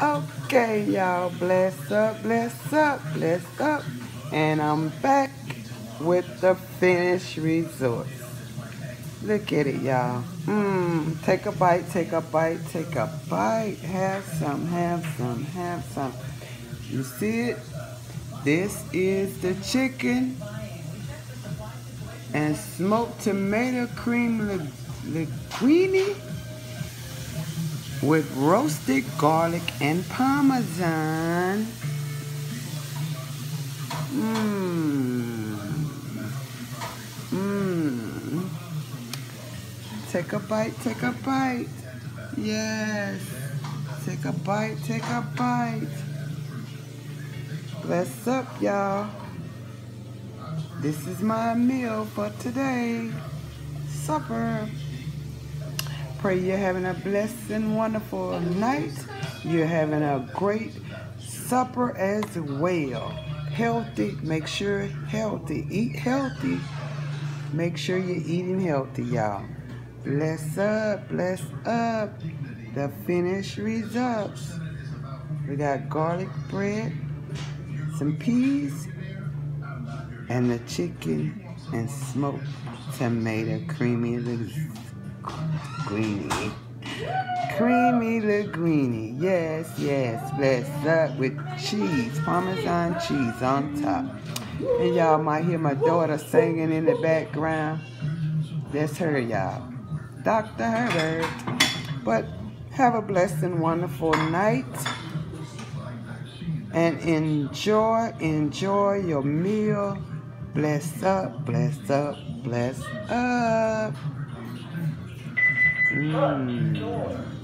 Okay, y'all, bless up, bless up, bless up. And I'm back with the finished results. Look at it, y'all. Mmm, take a bite, take a bite, take a bite. Have some, have some, have some. You see it? This is the chicken and smoked tomato cream linguine with roasted garlic and parmesan. Mmm. Mmm. Take a bite, take a bite. Yes. Take a bite, take a bite. Bless up, y'all. This is my meal for today. Supper. Pray you're having a blessed and wonderful night. You're having a great supper as well. Healthy, make sure healthy. Eat healthy. Make sure you're eating healthy, y'all. Bless up, bless up. The finished results. We got garlic bread, some peas, and the chicken and smoked tomato creamy linguine. Creamy linguine. Yes, yes. Blessed up with cheese, Parmesan cheese on top. And y'all might hear my daughter singing in the background. That's her, y'all. Dr. Herbert. But have a blessed and wonderful night. And enjoy, enjoy your meal. Bless up, bless up, bless up. Mmm.